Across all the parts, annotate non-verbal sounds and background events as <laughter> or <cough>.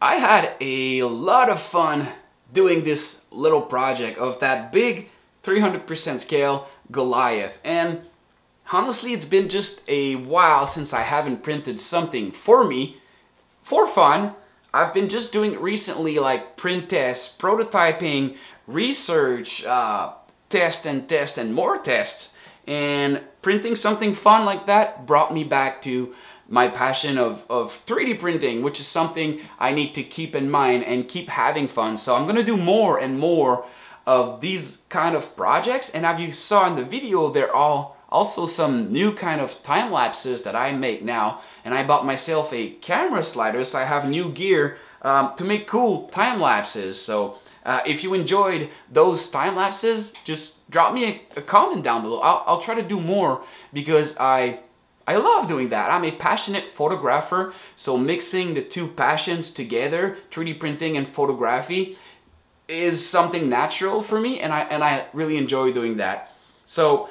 I had a lot of fun doing this little project of that big 300% scale Goliath and honestly it's been just a while since I haven't printed something for me for fun. I've been just doing recently like print tests, prototyping, research, uh, test and test and more tests and printing something fun like that brought me back to my passion of, of 3D printing, which is something I need to keep in mind and keep having fun. So I'm gonna do more and more of these kind of projects. And as you saw in the video, there are all also some new kind of time lapses that I make now. And I bought myself a camera slider, so I have new gear um, to make cool time lapses. So uh, if you enjoyed those time lapses, just drop me a, a comment down below. I'll, I'll try to do more because I I love doing that. I'm a passionate photographer, so mixing the two passions together, 3D printing and photography, is something natural for me and I, and I really enjoy doing that. So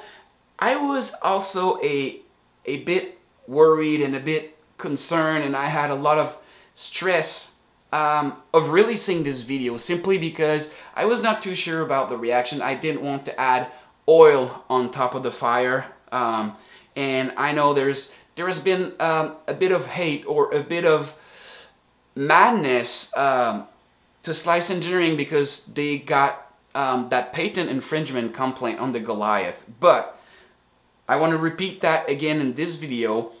I was also a, a bit worried and a bit concerned and I had a lot of stress um, of releasing this video simply because I was not too sure about the reaction. I didn't want to add oil on top of the fire. Um, and I know there's there has been um, a bit of hate or a bit of madness um, to Slice Engineering because they got um, that patent infringement complaint on the Goliath. But I want to repeat that again in this video.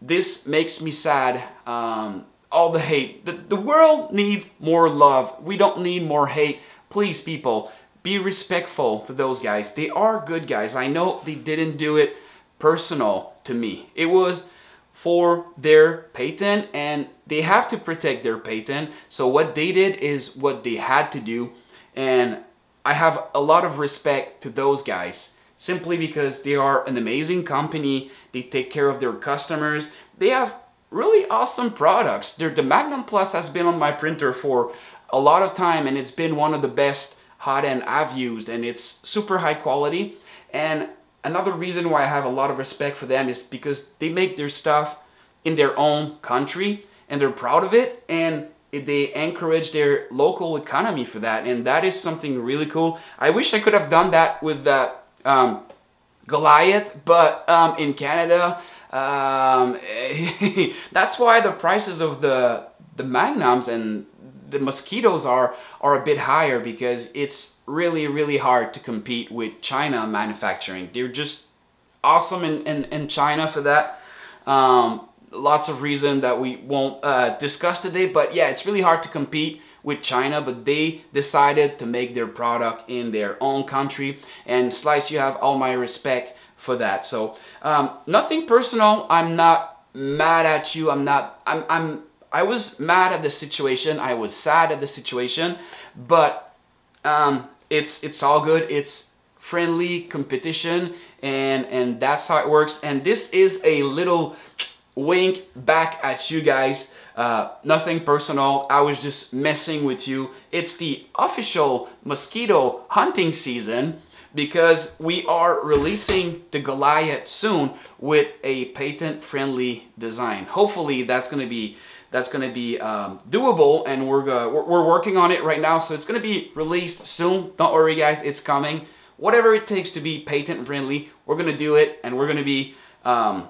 This makes me sad. Um, all the hate. The, the world needs more love. We don't need more hate. Please, people, be respectful to those guys. They are good guys. I know they didn't do it personal to me. It was for their patent and they have to protect their patent. So what they did is what they had to do. And I have a lot of respect to those guys simply because they are an amazing company. They take care of their customers. They have really awesome products. The Magnum Plus has been on my printer for a lot of time and it's been one of the best hot end I've used and it's super high quality. And another reason why I have a lot of respect for them is because they make their stuff in their own country and they're proud of it and they encourage their local economy for that and that is something really cool. I wish I could have done that with that um, Goliath but um, in Canada um, <laughs> that's why the prices of the the magnums and the mosquitoes are are a bit higher because it's really really hard to compete with China manufacturing. They're just awesome in, in, in China for that. Um, lots of reason that we won't uh, discuss today, but yeah, it's really hard to compete with China, but they decided to make their product in their own country. And Slice, you have all my respect for that. So um, nothing personal. I'm not mad at you. I'm not. I'm. I'm. I was mad at the situation. I was sad at the situation, but um, it's it's all good. It's friendly competition, and and that's how it works. And this is a little wink back at you guys. Uh, nothing personal. I was just messing with you. It's the official mosquito hunting season because we are releasing the Goliath soon with a patent-friendly design. Hopefully that's going to be that's going to be um, doable and we're, uh, we're working on it right now so it's going to be released soon. Don't worry guys, it's coming. Whatever it takes to be patent-friendly, we're going to do it and we're going to be um,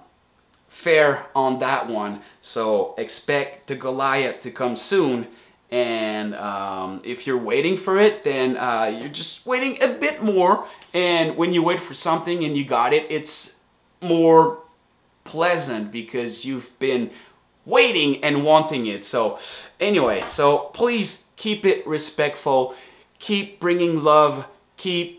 fair on that one. So expect the Goliath to come soon and um, if you're waiting for it then uh, you're just waiting a bit more and when you wait for something and you got it it's more pleasant because you've been waiting and wanting it so anyway so please keep it respectful keep bringing love keep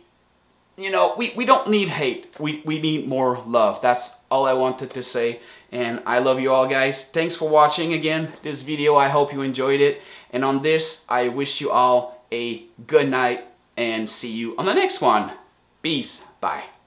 you know, we, we don't need hate. We, we need more love. That's all I wanted to say. And I love you all, guys. Thanks for watching again this video. I hope you enjoyed it. And on this, I wish you all a good night and see you on the next one. Peace. Bye.